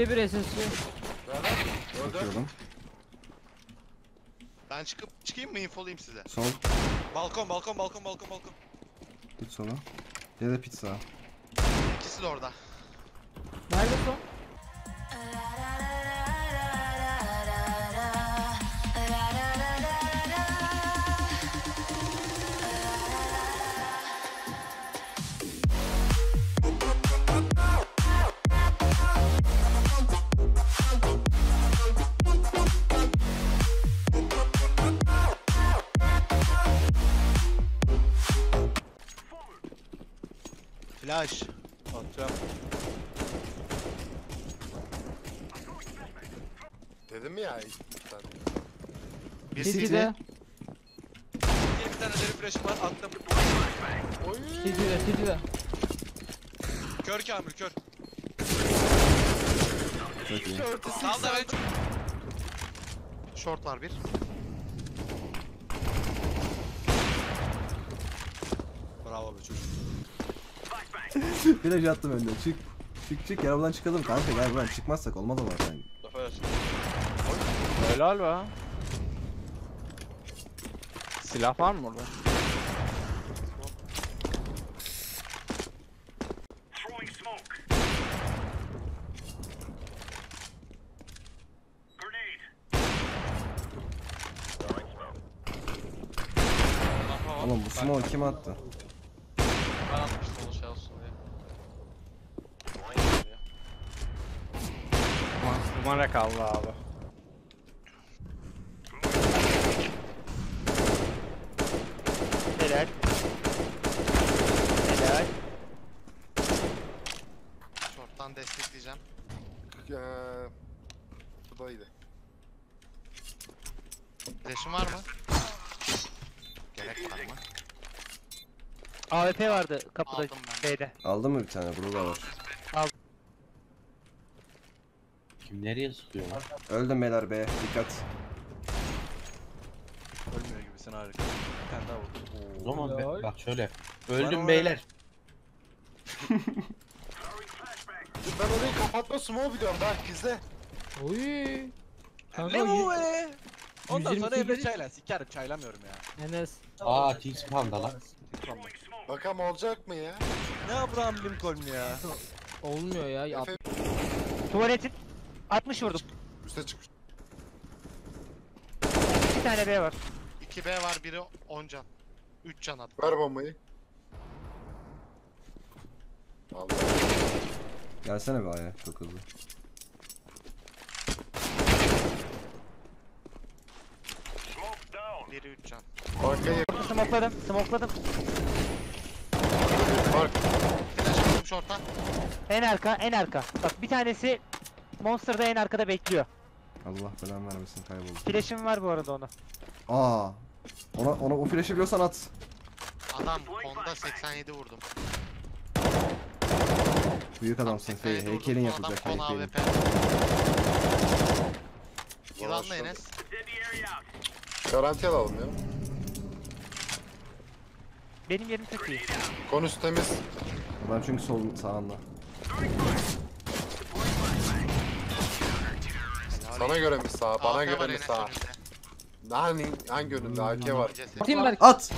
Mid'de bir SSC. Öldü. Bakıyorum. Ben çıkıp çıkayım mı infolayayım size? Sol. Balkon balkon balkon balkon balkon. Git sola. Ya da pizza. İkisi de orada. Nerede son? Flash. Atacağım. Dedim ya sen. Bir City'de. CT. Bir tane deri flash'ım var attım. Oy. City'de, City'de. Kör Kamil kör. Çok iyi. Sağ da ben. Short var bir. Bravo be çocuk. Flash attım önüne. Çık. Çık çık. Gel buradan çıkalım kanka. Gel buradan çıkmazsak olmaz ama sen. Helal be. Silah var mı orada? Oğlum bu smoke kim attı? Numara kaldı abi. Helal. Helal. Short'tan destekleyeceğim. Eee. Bu da iyiydi. Flash'ın var mı? Gerek var mı? AWP vardı kapıda Aldım ben. B'de. Aldın mı bir tane? Burada var. Kim nereye sıkıyor lan? Öldüm beyler be. Dikkat. Ölmüyor gibisin harika. Bir tane daha vurdum. O zaman be- bak şöyle. Öldüm ama- beyler. Ben orayı kapatma smoke biliyorum bak izle. Oy. Kanka Ne bu yüz- be? Ondan sonra 128 Emre çaylan. Sikerim çaylamıyorum ya. Enes. Aa T-Spawn'da lan. Bakalım olacak mı ya? Ne Abraham Lincoln ya? Olmuyor ya. ya. Efe Tuvaletin 60 vurdum. üste çıkmış. 2 tane B var. 2B var biri 10 can. 3 can at. Ver bombayı. Allah. Gelsene be aya. Çok hızlı. Biri 3 can. Arkaya Smokladım, smokladım. Mark. Flash attım short'a. En arka, en arka. Bak bir tanesi Monster'da en arkada bekliyor. Allah belanı vermesin kayboldu. Flash'im var bu arada ona. Aa. Ona, ona o flash'ı biliyorsan at. Adam Honda 87 vurdum. Büyük adamsın Fey. 87 vurdum, Heykelin adam yapılacak heykelin. Başladı. Enes. Garanti alalım ya. Benim yerim çok iyi. Konus temiz. Adam çünkü sol sağında. Sana göre mi sağ, bana göre mi sağ? Hani hangi önünde AK var? Ceset. Atayım ben. At!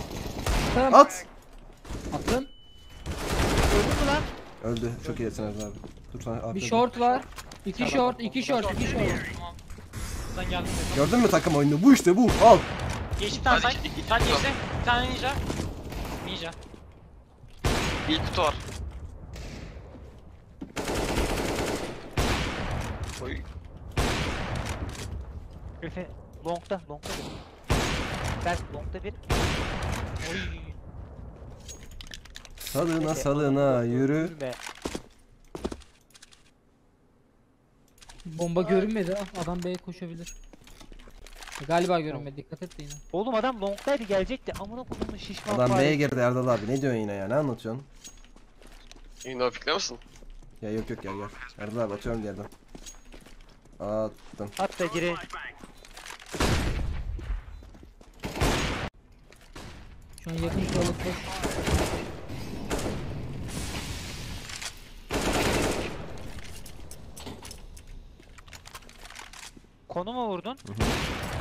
Tamam. At! Attın. Öldü mü lan? Öldü. Çok iyisin Erdoğan abi. Dur sana Bir aferin. short var. İki short, iki short, iki short. Gördün mü takım oyunu? Bu işte bu. Al. Geçti bir tane say. Bir tane geçti. Bir tane ninja. Ninja. İlk kutu var. Griffin long'da, long'da bir. Berk long'da bir. Oy. Salına salına yürü. Be. Bomba görünmedi. ah, Adam B'ye koşabilir. Galiba görünmedi. Dikkat et de yine. Oğlum adam long'daydı gelecekti. Amına kodumun şişman Adam. B'ye girdi Erdal abi. Ne diyorsun yine ya? Ne anlatıyorsun? Yine pikler misin? Ya yok yok gel gel. Erdal abi atıyorum bir yerden. Attım. At da Şu an yakın kralı koş. Konu mu vurdun? Hı hı.